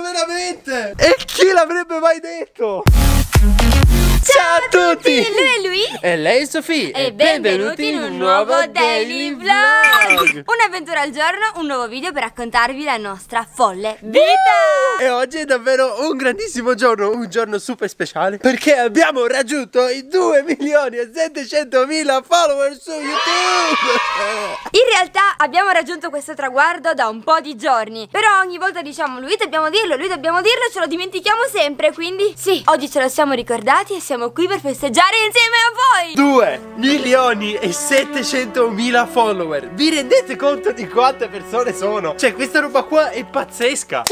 veramente! E chi l'avrebbe mai detto? Ciao a tutti! Lui è lui? E lei è Sofì e benvenuti in un nuovo Daily Vlog! Un'avventura al giorno, un nuovo video per raccontarvi la nostra folle vita! E oggi è davvero un grandissimo giorno, un giorno super speciale Perché abbiamo raggiunto i 2 milioni e 700 mila follower su YouTube! In realtà abbiamo raggiunto questo traguardo da un po' di giorni Però ogni volta diciamo lui dobbiamo dirlo, lui dobbiamo dirlo Ce lo dimentichiamo sempre Quindi sì, oggi ce lo siamo ricordati e siamo qui per festeggiare insieme a voi. 2 milioni e 700 mila follower. Vi rendete conto di quante persone sono? Cioè questa roba qua è pazzesca.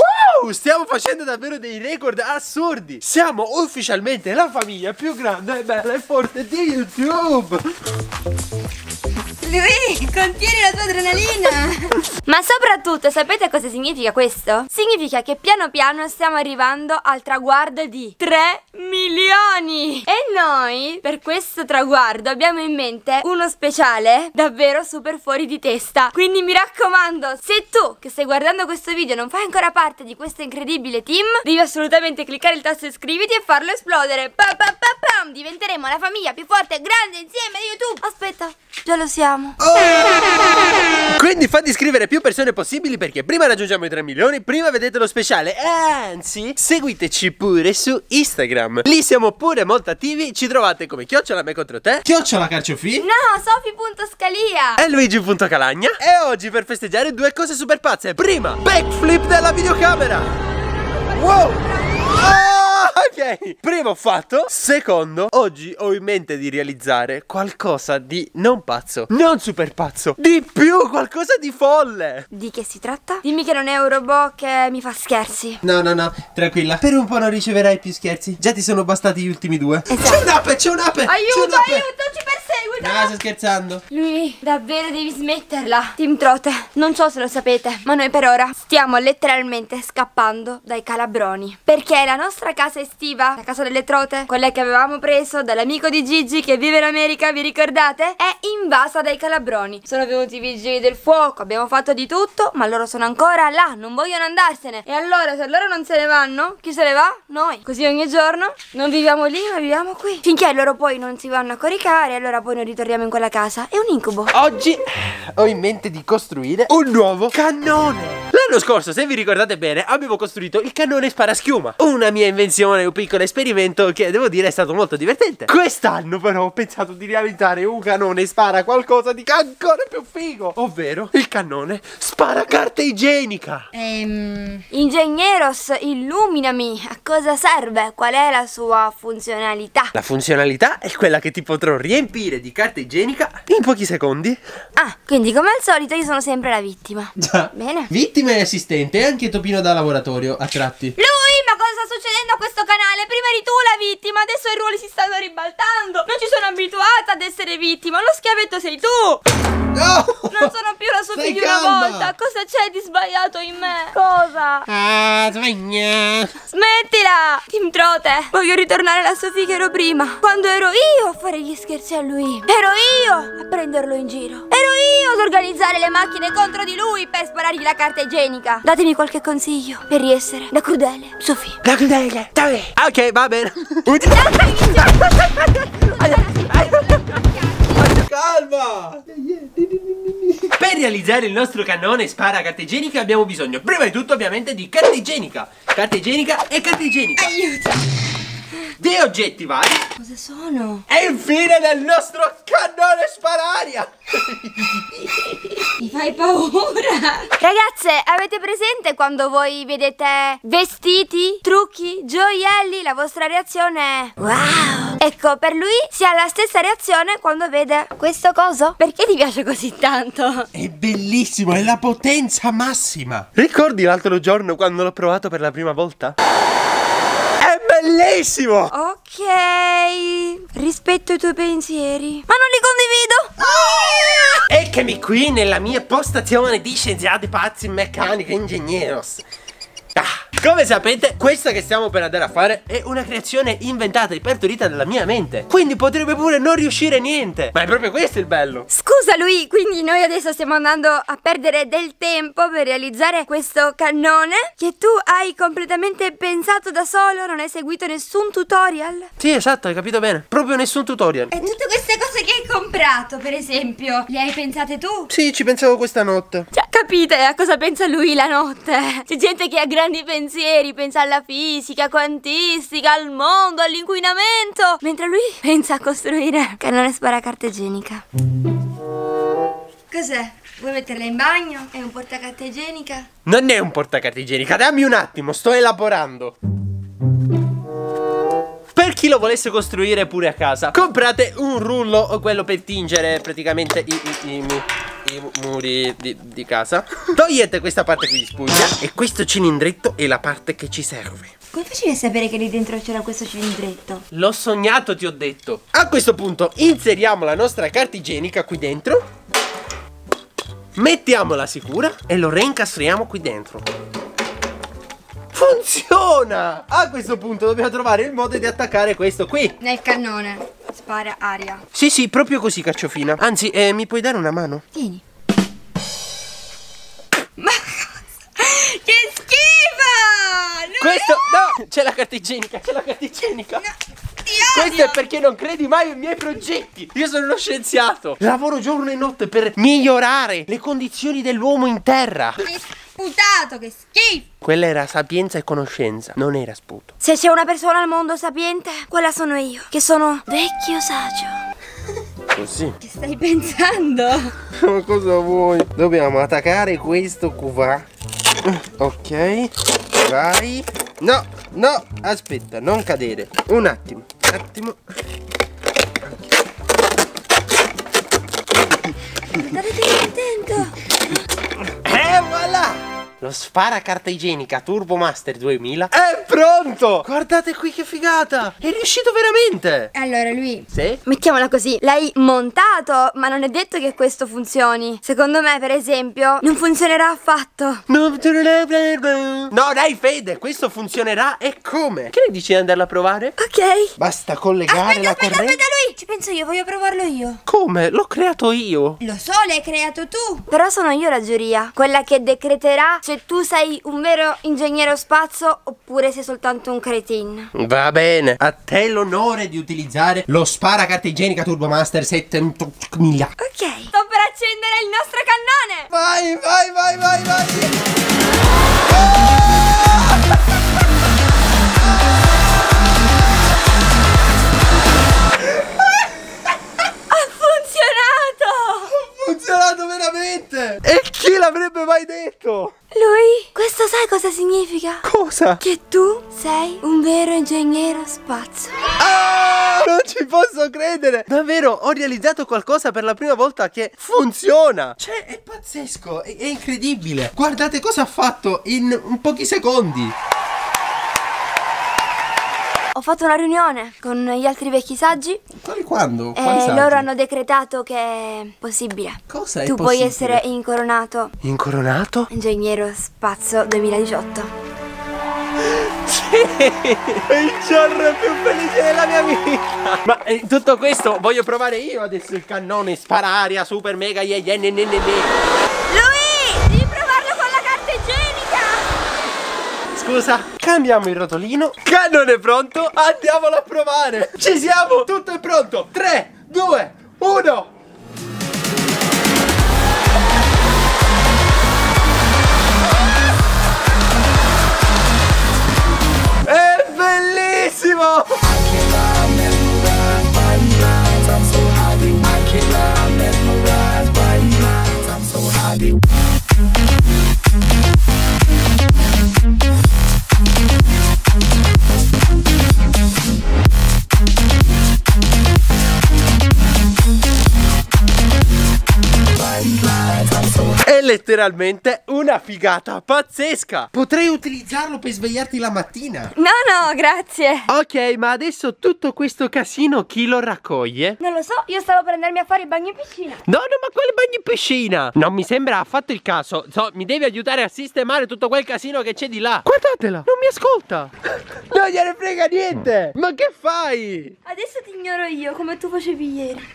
Wow, stiamo facendo davvero dei record assurdi. Siamo ufficialmente la famiglia più grande e bella e forte di YouTube Lui, contieni la tua adrenalina. Ma soprattutto, sapete cosa significa questo? Significa che piano piano stiamo arrivando al traguardo di 3 milioni. E noi, per questo traguardo, abbiamo in mente uno speciale davvero super fuori di testa. Quindi mi raccomando, se tu che stai guardando questo video non fai ancora parte di questo incredibile team Devi assolutamente cliccare il tasto iscriviti e farlo esplodere. Pa, pa, pa, pam. Diventeremo la famiglia più forte e grande insieme di YouTube. Aspetta, già lo siamo. Quindi fate iscrivere più persone possibili perché prima raggiungiamo i 3 milioni, prima vedete lo speciale. Anzi, seguiteci pure su Instagram. Lì siamo pure molto attivi, ci trovate come chiocciola me contro te. Chiocciola carciofi. No, Sofi.scalia e Luigi.calagna E oggi per festeggiare due cose super pazze. Prima, backflip della videocamera. Wow! Ah, Ok, primo fatto. Secondo, oggi ho in mente di realizzare qualcosa di non pazzo. Non super pazzo. Di più, qualcosa di folle. Di che si tratta? Dimmi che non è un robot che mi fa scherzi. No, no, no, tranquilla. Per un po' non riceverai più scherzi. Già ti sono bastati gli ultimi due. Esatto. C'è un'ape, c'è un'ape Aiuto, un'ape. aiuto, ci perseguita No, sto scherzando. Lui, davvero devi smetterla. Team Trote, non so se lo sapete Ma noi per ora stiamo letteralmente scappando dai calabroni. Perché la nostra casa estiva La casa delle trote Quella che avevamo preso dall'amico di Gigi che vive in America, vi ricordate? È invasa dai calabroni. Sono venuti i vigili del fuoco Abbiamo fatto di tutto Ma loro sono ancora là Non vogliono andarsene. E allora se loro non se ne vanno Chi se ne va? Noi. Così ogni giorno Non viviamo lì ma viviamo qui. Finché loro poi non si vanno a coricare Allora poi noi ritorniamo in quella casa. È un incubo. Oggi ho in mente di costruire un nuovo cannone L'anno scorso, se vi ricordate bene, avevo costruito il cannone sparaschiuma. Una mia invenzione, un piccolo esperimento che devo dire è stato molto divertente. Quest'anno però ho pensato di realizzare un cannone spara qualcosa di ancora più figo Ovvero il cannone spara carta igienica. Ehm... Ingegneros, illuminami. A cosa serve? Qual è la sua funzionalità? La funzionalità è quella che ti potrò riempire di carta igienica in pochi secondi. Ah, quindi come al solito io sono sempre la vittima. Già. Bene. Vittima e assistente e anche topino da laboratorio a tratti Lui, ma cosa sta succedendo a questo canale? Prima eri tu la vittima, adesso i ruoli si stanno ribaltando Non ci sono abituata ad essere vittima, lo schiavetto sei tu No! Non sono più la Sofì Stai di calma. volta Cosa c'è di sbagliato in me? Cosa? Ah, sveglia! Smettila! Team Trote! Voglio ritornare alla Sofì che ero prima Quando ero io a fare gli scherzi a lui Ero io a prenderlo in giro Ero io ad organizzare le macchine contro di lui Per sparargli la carta igienica Datemi qualche consiglio per riessere da crudele Sofì La crudele! Dove? Ok, va bene. Calma! Per realizzare il nostro cannone spara carta igienica abbiamo bisogno prima di tutto ovviamente di carta igienica. Carta igienica e carta igienica. Aiuto! Di oggetti vari Cosa sono? e infine del nostro cannone spararia. Mi fai paura Ragazze, avete presente quando voi vedete vestiti, trucchi, gioielli? La vostra reazione è Wow Ecco, per lui si ha la stessa reazione quando vede questo coso Perché ti piace così tanto? È bellissimo, è la potenza massima. Ricordi l'altro giorno quando l'ho provato per la prima volta? Bellissimo! Ok Rispetto i tuoi pensieri Ma non li condivido Eccomi qui nella mia postazione di scienziati pazzi, meccanico, ingegneros. Come sapete, questa che stiamo per andare a fare è una creazione inventata e partorita dalla mia mente. Quindi potrebbe pure non riuscire niente. Ma è proprio questo il bello. Scusa lui, quindi noi adesso stiamo andando a perdere del tempo per realizzare questo cannone che tu hai completamente pensato da solo, non hai seguito nessun tutorial? Sì, esatto, hai capito bene. Proprio nessun tutorial. E tutte queste cose che hai comprato, per esempio, le hai pensate tu? Sì, ci pensavo questa notte. Cioè, capite a cosa pensa lui la notte? C'è gente che ha grandi pensieri, pensa alla fisica, quantistica, al mondo, all'inquinamento, mentre lui pensa a costruire cannone sparacarta igienica. Cos'è? Vuoi metterla in bagno? È un portacarta igienica? Non è un portacarta igienica, dammi un attimo, sto elaborando. Per chi lo volesse costruire pure a casa, comprate un rullo o quello per tingere praticamente i, i, i, i muri di, di casa. Togliete questa parte qui di spugna e questo cilindretto è la parte che ci serve. Come a sapere che lì dentro c'era questo cilindretto? L'ho sognato, ti ho detto. A questo punto inseriamo la nostra carta igienica qui dentro. Mettiamola sicura e lo reincastriamo qui dentro. Funziona! A questo punto dobbiamo trovare il modo di attaccare questo qui. Nel cannone. Spara aria. Sì, sì, proprio così, cacciofina. Anzi, eh, mi puoi dare una mano? Tieni. Ma? Che schifo! Non Questo, no, c'è la carta igienica, c'è la carta igienica. No, Questo è perché non credi mai ai miei progetti. Io sono uno scienziato. Lavoro giorno e notte per migliorare le condizioni dell'uomo in terra. Che sputato, che schifo! Quella era sapienza e conoscenza, non era sputo. Se c'è una persona al mondo sapiente, quella sono io, che sono vecchio saggio. Così. Che stai pensando? Ma cosa vuoi? Dobbiamo attaccare questo qua. Ok. Vai. No, no, aspetta, non cadere. Un attimo, un attimo. State attento! E voilà! Lo spara carta igienica Turbo Master 2000 è pronto! Guardate qui che figata! È riuscito veramente! Allora, lui. Sì? Mettiamola così, l'hai montato, ma non è detto che questo funzioni. Secondo me, per esempio, non funzionerà affatto. No, dai Fede, questo funzionerà e come? Che ne dici di andarla a provare? Ok. Basta collegare Aspetta, la aspetta, corrente. aspetta lui! Ci penso io, voglio provarlo io. Come? L'ho creato io. Lo so, l'hai creato tu. Però sono io la giuria, quella che decreterà se tu sei un vero ingegnere spazio oppure sei soltanto un cretin. Va bene, a te l'onore di utilizzare lo spara carta igienica Turbo Master 7000. Ok. Sto per accendere il nostro cannone. Vai, vai, vai, vai, vai. Ha funzionato! Ha funzionato veramente! E chi l'avrebbe mai detto? Lui, questo sai cosa significa? Cosa? Che tu sei un vero ingegnere spazio. Ah, non ci posso credere! Davvero, ho realizzato qualcosa per la prima volta che funziona! Cioè, è pazzesco, è, è incredibile! Guardate cosa ha fatto in pochi secondi! Ho fatto una riunione con gli altri vecchi saggi Quali quando? e loro hanno decretato che è possibile. Cosa è tu puoi possibile? essere incoronato Incoronato? ingegnere spazio 2018. È il giorno più felice della mia vita! Ma in tutto questo voglio provare io adesso il cannone spararia super mega ye ye ne ne ne Scusa, cambiamo il rotolino. Cannone pronto, andiamolo a provare. Ci siamo, tutto è pronto. 3, 2, 1. Letteralmente una figata pazzesca. Potrei utilizzarlo per svegliarti la mattina. No, no, grazie. Ok, ma adesso tutto questo casino chi lo raccoglie? Non lo so, io stavo per andarmi a fare il bagno in piscina. No, no, ma quale bagno in piscina? Non mi sembra affatto il caso. So, mi devi aiutare a sistemare tutto quel casino che c'è di là. Guardatela, non mi ascolta. Non gliene frega niente. Ma che fai? Adesso ti ignoro io, come tu facevi ieri.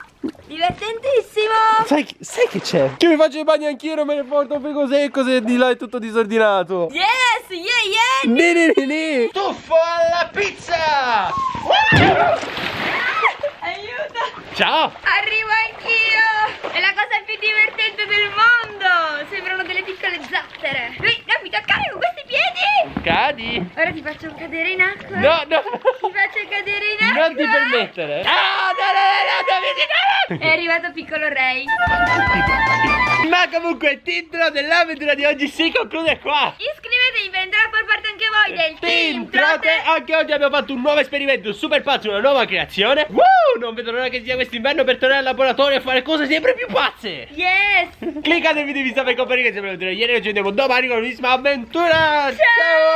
Divertentissimo! Sai, sai che c'è? Che mi faccio i bagni anch'io, non me ne porto un frigo secco se di là è tutto disordinato. Yes, yeah, yeah! Ne, ne, ne, ne. Tuffo alla pizza! Aiuto! Ciao! Arrivo anch'io! È la cosa più divertente del mondo! Sembrano delle piccole zattere. Ui, non mi toccare con questi piedi! Cadi! Ora ti faccio cadere in acqua. No, no! Ti faccio cadere in acqua. Non ti permettere! Ah, È arrivato piccolo Ray. Ma comunque il titolo dell'avventura di oggi si conclude qua! Iscrivetevi per entrare a far parte anche voi del Team Team Trote. Anche oggi abbiamo fatto un nuovo esperimento super pazzo, una nuova creazione Woo! Non vedo l'ora che sia quest'inverno per tornare al laboratorio e fare cose sempre più pazze Yes! Cliccate il video di per comparire che sembra vedere ieri Noi ci vediamo domani con nuovissima avventura Ciao!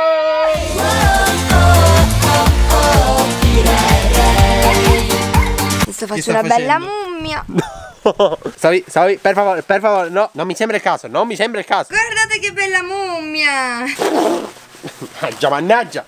Adesso faccio una bella facendo? mummia. Stavi, stavi, per favore, per favore, no, non mi sembra il caso, non mi sembra il caso Guardate che bella mummia. Mannaggia, mannaggia